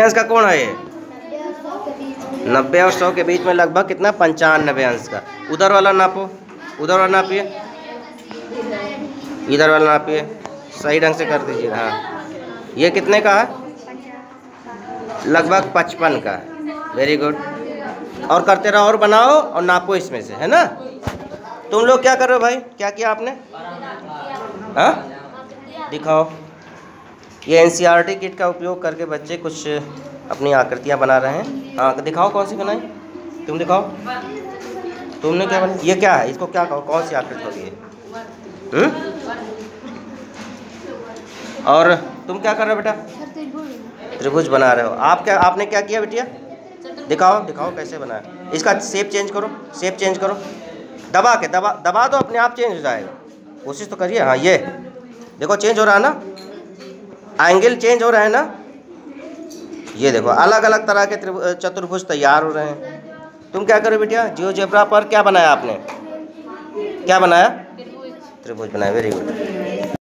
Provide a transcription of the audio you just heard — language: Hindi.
अंश का कोण है ये? नब्बे और सौ के बीच में लगभग कितना? पंचानबे अंश का। उधर वाला नापो। उधर वाला नापिए। इधर वाला नापिए। सही ढंग से कर दीजिए। हाँ। ये कितने का है? लगभग पचपन का वेरी गुड और करते रहो और बनाओ और नापो इसमें से, है ना? तुम लोग क्या कर रहे हो भाई? क्या किया आपने? हाँ? दिखाओ। ये एन किट का उपयोग करके बच्चे कुछ अपनी आकृतियाँ बना रहे हैं। हाँ दिखाओ कौन सी बनाई? तुम दिखाओ। तुमने क्या बनाई? ये क्या है? इसको क्या कहो? कौन सी आकृति होगी ये? हम्म? और तुम क्या कर रहे हो बेटा? त्रिभुज बना रहे हो। आप क्या, आपने क्या किया बेटिया? दिखाओ दिखाओ कैसे बनाया। इसका सेप चेंज करो सेप चेंज करो। दबा के, दबा दबा दो, अपने आप चेंज हो जाएगा। कोशिश तो करिए। हाँ ये। देखो चेंज हो रहा है ना? एंगल चेंज हो रहा है ना? ये देखो अलग अलग तरह के त्रिभु- चतुर्भुज तैयार हो रहे हैं। तुम क्या करो बेटिया? जियो जेब्रा पर क्या बनाया आपने? क्या बनाया? त्रिभुज। बनाया वेरी गुड